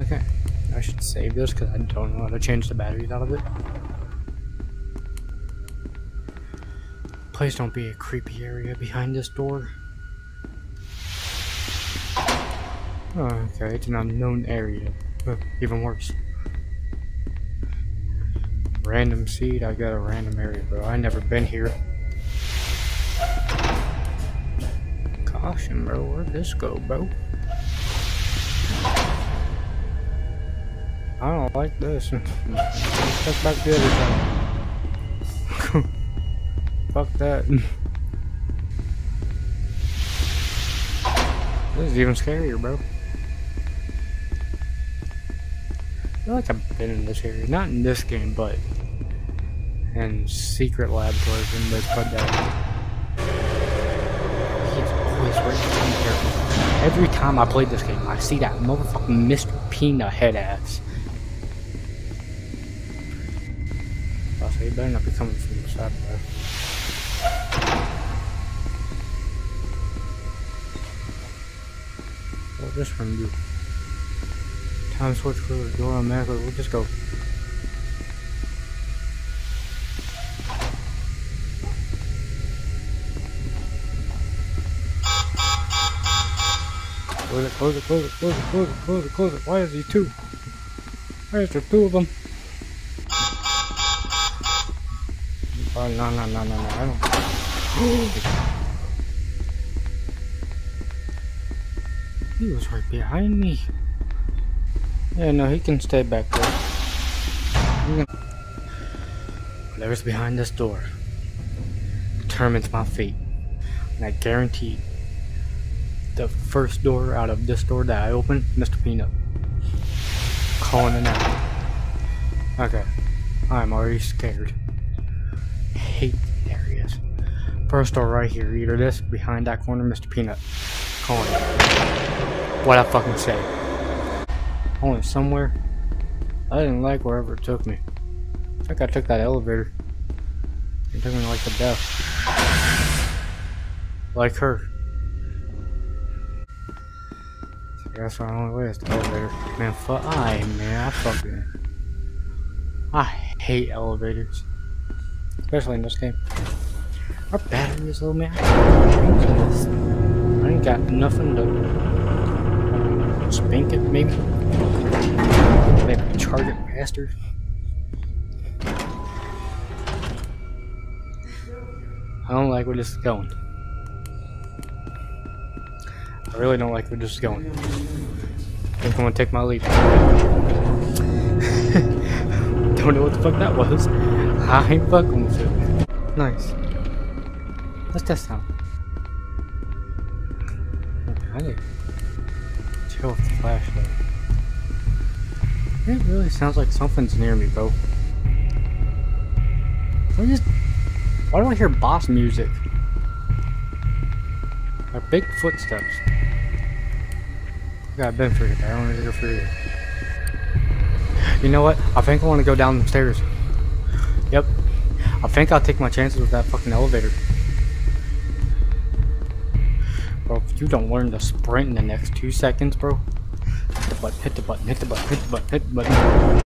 Okay, I should save this because I don't know how to change the batteries out of it. Please don't be a creepy area behind this door. Okay, it's an unknown area. Even worse. Random seed, I got a random area, bro. I never been here. Caution, bro. Where'd this go, bro? Don't like this. Let's back the other side. Fuck that. this is even scarier, bro. I feel like I've been in this area. Not in this game, but in secret laboratories in this but that. He's always. Every time I play this game, I see that motherfucking Mr. Peanut head ass. You better not be coming from the side, bro. What this one do? Time switch for the door on America. We'll just go. Close it, close it, close it, close it, close it, close it, close it. Why is he two? Why is there two of them? Oh, no, no, no, no, no, I don't. he was right behind me. Yeah, no, he can stay back there. Whatever's behind this door determines my fate. And I guarantee the first door out of this door that I open, Mr. Peanut. Calling it out. Okay. I'm already scared. Hate the areas. First door right here. Either this, behind that corner, Mr. Peanut. Calling. What I fucking say. Only somewhere. I didn't like wherever it took me. I think I took that elevator. It took me like the death. Like her. That's the only way is the elevator. Man, fuck, I man, I fucking, I hate elevators, especially in this game. Our battery is low, man. I ain't got nothing to spank it, maybe. Maybe charge it faster. I don't like where this is going. I really don't like where this is going. I think I'm gonna take my leap. don't know what the fuck that was. It. Nice. Let's test out. Okay. Chill with the flashlight. It really sounds like something's near me, bro. What is... Why do I hear boss music? Our big footsteps. I got Ben for you. I don't want to go you. You know what? I think I want to go down the stairs. Yep. I think I'll take my chances with that fucking elevator. Bro, if you don't learn to sprint in the next two seconds, bro. Hit the button, hit the button, hit the button, hit the button, hit the button.